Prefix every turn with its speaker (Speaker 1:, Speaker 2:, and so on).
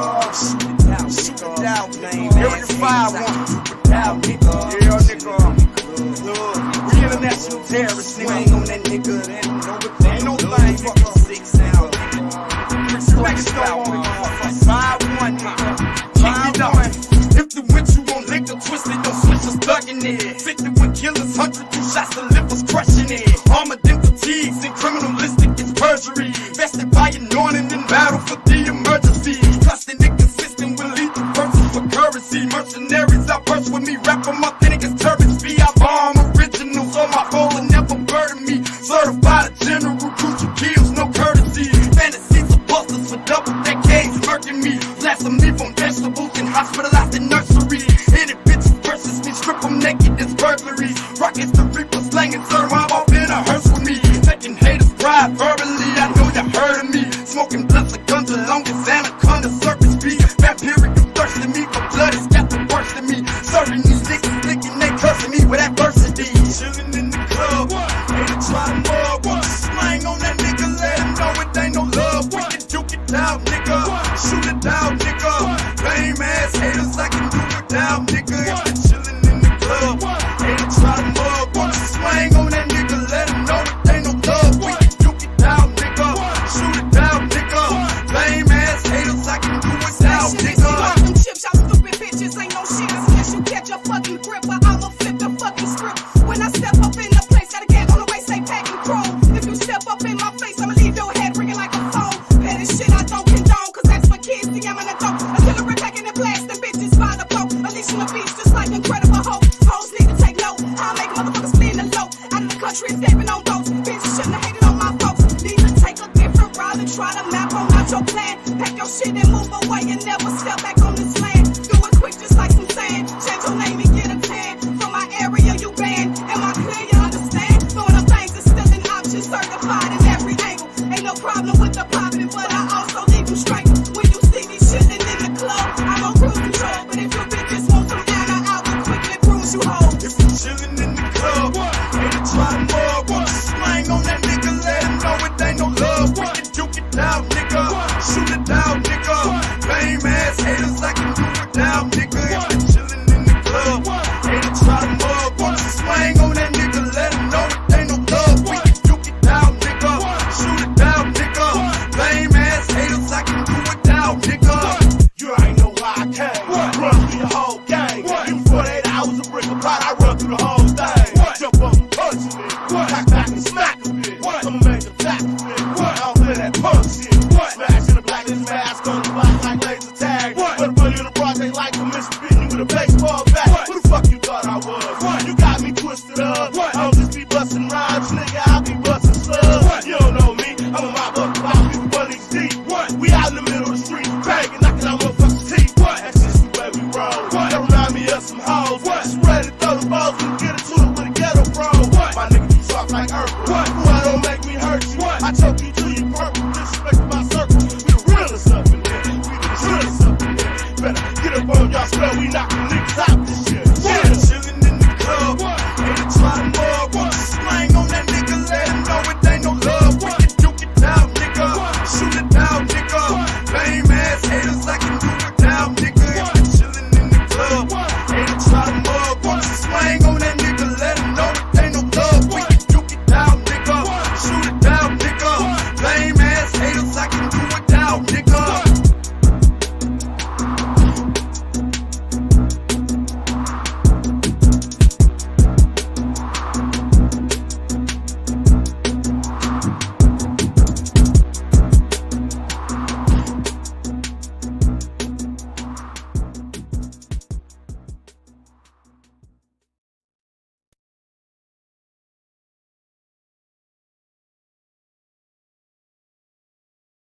Speaker 1: Out, shoot it out, man. 5 one. Out, nigga. Yeah, nigga. We international terrorists, nigga. On that nigga. Ain't no, thing. Six nigga. Respect nigga. Nigga. If the winch you won't lick the twisted, don't switch us thugging it. 51 killers, 102 shots, the lip was crushing it. Armored in fatigues and criminalistic, it's perjury. Vested by anointing in battle for the emergency. Me, rap them turbans. Be I bomb originals on my pole and never burden me. Certified general, crucial kills, no courtesy. Fantasies of busters for double decades, murking me. Blasting me from vegetables and hospitalized in nursery. Any bitch versus me, strip them naked, it's burglary. Rockets the reaper slanging, sir, I'm
Speaker 2: See, I'm in a dope. Artillery packing and blasting bitches by the boat. Unleashing the beast just like incredible hope. Hoes need to take note. I'll make motherfuckers flee the low. Out of the country, escaping on boats. Bitches shouldn't have hated on my folks. Need to take a different route and try to map on out your plan. Pack your shit and move away and never step back on this land. Do it quick just like some sand. Change your name and get a tan. From my area, you banned. Am I clear? You understand? Throwing up things is still an option. Certified in every angle. Ain't no problem with
Speaker 1: nigga. You ain't
Speaker 3: know why I came. Run through your whole gang. You 48 hours of brick apart, I run through the whole thing. Jump up and punch bit. Cock back and smack